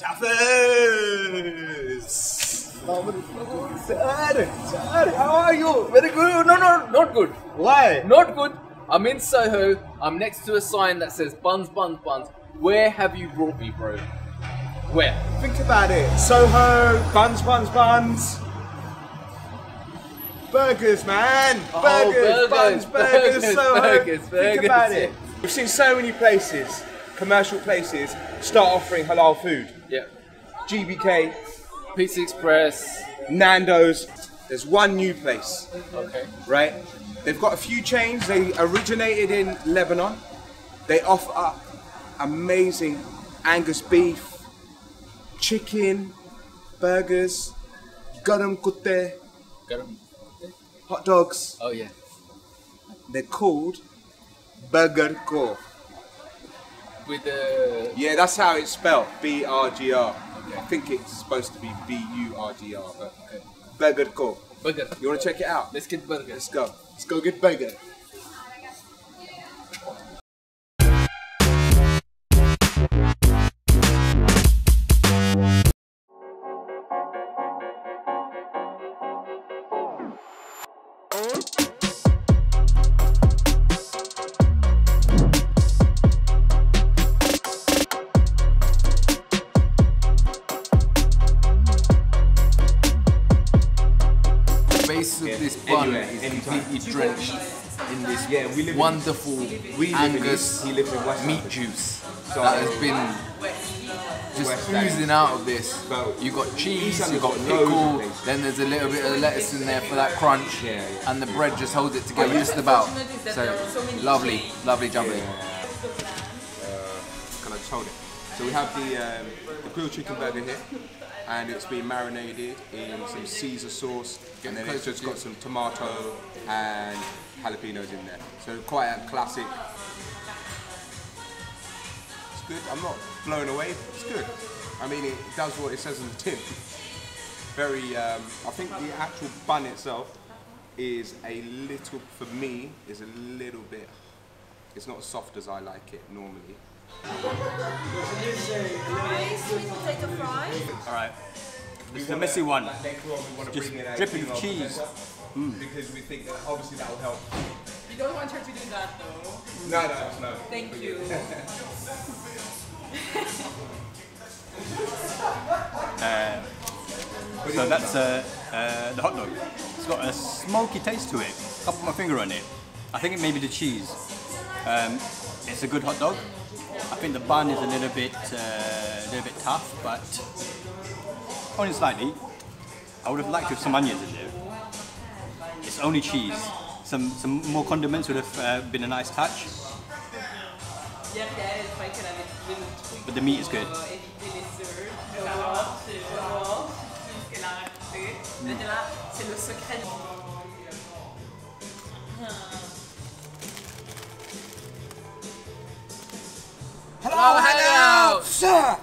Taffers! Sir, sir, how are you? Very good. No, no, not good. Why? Not good. I'm in Soho. I'm next to a sign that says buns, buns, buns. Where have you brought me, bro? Where? Think about it. Soho, buns, buns, buns. Burgers, man. Oh, burgers, burgers, buns, burgers, burgers, Soho. burgers, Think about it. We've seen so many places, commercial places, start offering halal food. Yeah. GBK, Pizza Express. Nando's. There's one new place, Okay. right? They've got a few chains. They originated in Lebanon. They offer up amazing Angus beef, chicken, burgers, garam kutte, 'em. hot dogs. Oh yeah. They're called Burger Co. With the Yeah, that's how it's spelled. B R G R. I think it's supposed to be B U R G R, but okay. Burger burger. You want to check it out? Let's get burgers. Let's go. Let's go get burger. This bun anywhere, is anytime. completely drenched in this Yeah, we live in- wonderful we live in Angus East, he lives in West meat juice So- that has been just West oozing out of this. So- You got cheese, you got pickle, then there's a little bit of lettuce in there for that crunch, Yeah, yeah. and the bread just holds it together just about. So lovely, lovely jubbly. Can I just hold it? So we have the, um, the grilled chicken burger here, and it's been marinated in some Caesar sauce, and then it's just got some tomato and jalapenos in there. So quite a classic. It's good. I'm not blown away. It's good. I mean, it does what it says on the tin. Very. Um, I think the actual bun itself is a little, for me, is a little bit. It's not as soft as I like it normally. Fries, sweet potato fries. All right. This is a messy one. Later on, we want to Just bring in a dripping with of cheese. pizza, Because we think that obviously that will help. You don't want her to do that though. No, no, no. Thank you. So that's uh, uh, the hot dog. It's got a smoky taste to it. I'll put my finger on it. I think it may be the cheese. Um, it's a good hot dog. I think the bun is a little bit, uh, little bit tough, but only slightly. I would have liked to have some onions in there. It's only cheese. Some some more condiments would have uh, been a nice touch, but the meat is good. pour secret. Hello! Sir!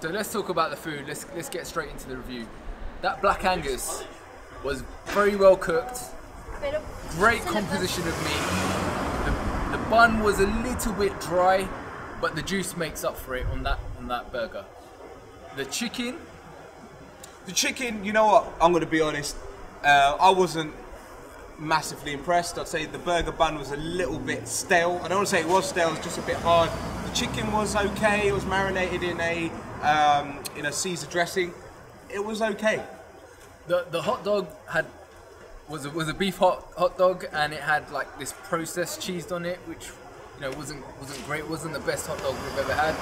So let's talk about the food. Let's let's get straight into the review. That black Angus was very well cooked. Great composition of meat. The, the bun was a little bit dry, but the juice makes up for it on that on that burger. The chicken, The chicken, you know what? I'm going to be honest. Uh, I wasn't massively impressed. I'd say the burger bun was a little bit stale. I don't want to say it was stale. It's just a bit hard. The chicken was okay. It was marinated in a um, in a Caesar dressing. It was okay. the the hot dog had was a, was a beef hot hot dog, and it had like this processed cheese on it, which you know wasn't wasn't great. wasn't the best hot dog we've ever had.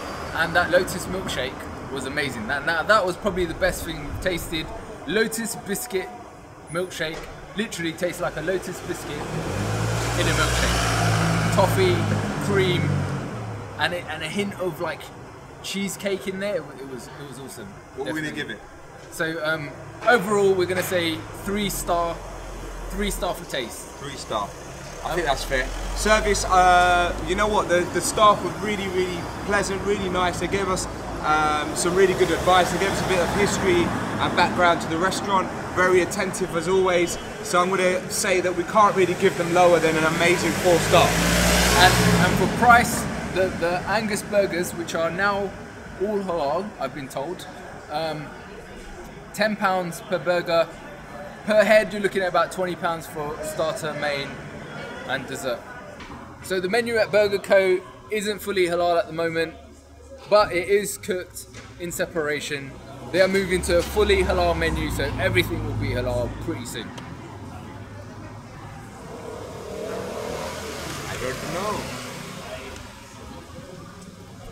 And that Lotus milkshake was amazing. That that, that was probably the best thing we've tasted. Lotus biscuit milkshake literally tastes like a Lotus biscuit in a milkshake. Toffee, cream, and it, and a hint of like cheesecake in there. It, it was it was awesome. What were we going to give it? So um, overall, we're gonna say three star, three star for taste. Three star. I think that's fair. Service, uh, you know what? The, the staff were really, really pleasant, really nice. They gave us um, some really good advice. They gave us a bit of history and background to the restaurant. Very attentive as always. So I'm going to say that we can't really give them lower than an amazing four star. And, and for price, the, the Angus burgers, which are now all halal. I've been told. Um, Ten pounds per burger. Per head, you're looking at about twenty pounds for starter, main, and dessert. So the menu at Burger Co isn't fully halal at the moment, but it is cooked in separation. They are moving to a fully halal menu, so everything will be halal pretty soon. I don't.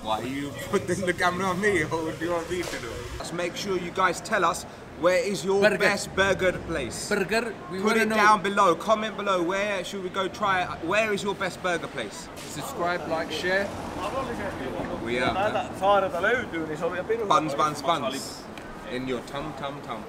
Why are you putting the camera on me? What do you want me to do? Let's make sure you guys tell us where is your Burger. best burger place. Burger, we Put it know. down below. Comment below. Where should we go try it? Where is your best burger place? Subscribe, like, share. We are Näitä saarelta löytyy, niin se oli pirun. buns, buns, buns in your tum tum tum.